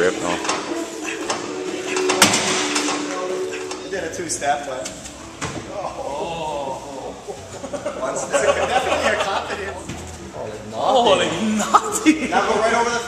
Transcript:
grip, no? did a two-step, but. Once, it's a, definitely a confidence. Holy naughty! Now go right over the fence.